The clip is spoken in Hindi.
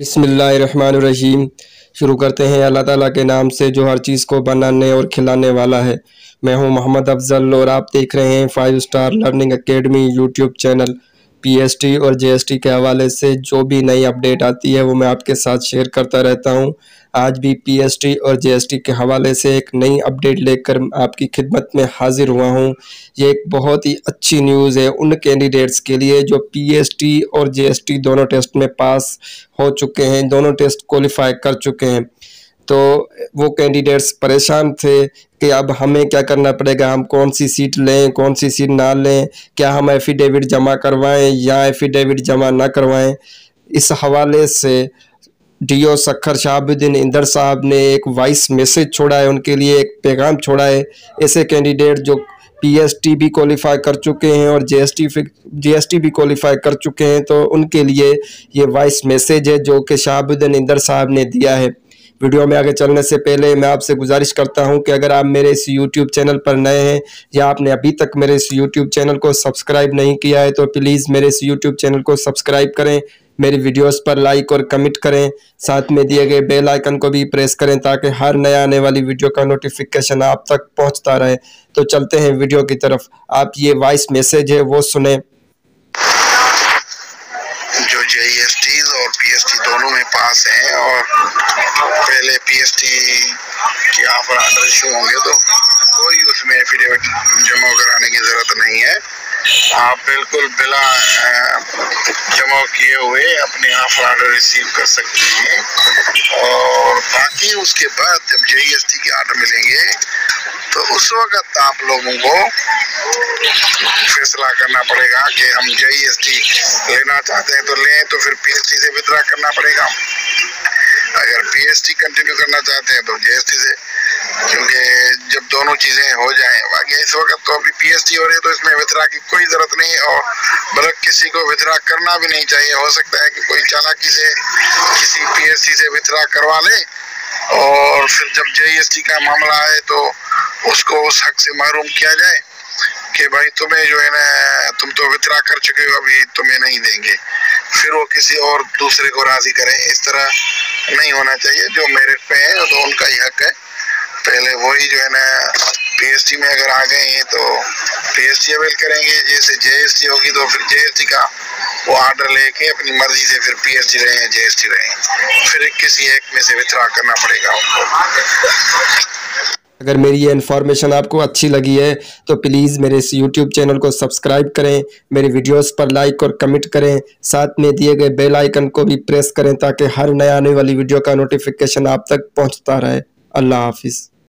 बिसमीम शुरू करते हैं। अल्लाह ताला के नाम से जो हर चीज़ को बनाने और खिलाने वाला है। मैं हूँ मोहम्मद अफजल और आप देख रहे हैं five star learning academy YouTube channel. PST और जीएसटी के हवाले से जो भी नई अपडेट आती है, वो मैं आपके साथ शेयर करता रहता हूँ। आज भी पीएसटी और जीएसटी के हवाले से एक नई अपडेट लेकर आपकी खिदमत में हाजिर हुआ हूँ। ये एक बहुत ही अच्छी न्यूज़ है उन कैंडिडेट्स के लिए जो पीएसटी और जीएसटी दोनों टेस्ट में पास हो चुके हैं, दोनों टेस्ट क्वालिफाई कर चुके हैं। तो वो कैंडिडेट्स परेशान थे कि अब हमें क्या करना पड़ेगा? हम कौन सी सीट लें, कौन सी सीट ना लें? क्या हम एफिडेविट जमा करवाएँ या एफिडेविट जमा ना करवाएँ? इस हवाले से डीओ सखर शहाबुद्दीन इंदर साहब ने एक वॉइस मैसेज छोड़ा है उनके लिए एक पैगाम छोड़ा है ऐसे कैंडिडेट जो पीएसटी भी क्वालिफाई कर चुके हैं और जीएसटी जीएसटी भी क्वालिफाई कर चुके हैं तो उनके लिए ये वॉइस मैसेज है जो कि शहाबुद्दीन इंदर साहब ने दिया है। वीडियो में आगे चलने से पहले मैं आपसे गुजारिश करता हूँ कि अगर आप मेरे इस यूट्यूब चैनल पर नए हैं या आपने अभी तक मेरे इस यूट्यूब चैनल को सब्सक्राइब नहीं किया है तो प्लीज़ मेरे इस यूट्यूब चैनल को सब्सक्राइब करें, मेरी वीडियोस पर लाइक और कमेंट करें, साथ में दिए गए बेल आइकन को भी प्रेस करें ताकि हर नया आने वाली वीडियो का नोटिफिकेशन आप तक पहुँचता रहे। तो चलते हैं वीडियो की तरफ़। आप ये वॉइस मैसेज है, वो सुने। जो जे और पीएसटी दोनों में पास हैं और पहले पीएसटी के ऑफ़र आर्डर इशू होंगे तो कोई उसमें एफिडेविट जमा कराने की ज़रूरत नहीं है। आप बिल्कुल बिला जमा किए हुए अपने ऑफ़र आर्डर रिसीव कर सकते हैं। और बाकी उसके बाद जब जेईएसटी के आर्डर मिलेंगे उस वक्त आप लोगों को। फैसला करना पड़ेगा कि हम जेईएसटी लेना चाहते हैं तो लें तो फिर पीएसटी से विद्रा करना पड़ेगा। अगर पीएसटी कंटिन्यू करना चाहते हैं तो जीएसटी से, क्योंकि जब दोनों चीज़ें हो जाएँ, बाकी इस वक्त तो अभी पीएसटी हो रही है तो इसमें वितरा की कोई ज़रूरत नहीं और बल्कि किसी को वितरा करना भी नहीं चाहिए। हो सकता है कि कोई चालाकी से किसी पीएसटी से वितरा करवा ले और फिर जब जेईएसटी का मामला आए तो उसको उस हक से महरूम किया जाए कि भाई तुम्हें जो है ना, तुम तो वितरा कर चुके हो, अभी तुम्हें नहीं देंगे। फिर वो किसी और दूसरे को राज़ी करें। इस तरह नहीं होना चाहिए। जो मेरिट पे है तो उनका ही हक है। पहले वही जो है ना पीएसटी में अगर आ गए हैं तो पीएसटी अवेल करेंगे। जैसे जेएसटी होगी तो फिर जेएसटी का वो ऑर्डर लेके अपनी मर्ज़ी से फिर पीएसटी रहे हैं जेएसटी रहे, फिर किसी एक में से वितरा करना पड़ेगा उनको। अगर मेरी ये इन्फॉर्मेशन आपको अच्छी लगी है तो प्लीज़ मेरे इस यूट्यूब चैनल को सब्सक्राइब करें, मेरी वीडियोस पर लाइक और कमेंट करें, साथ में दिए गए बेल आइकन को भी प्रेस करें ताकि हर नया आने वाली वीडियो का नोटिफिकेशन आप तक पहुँचता रहे। अल्लाह हाफिज़।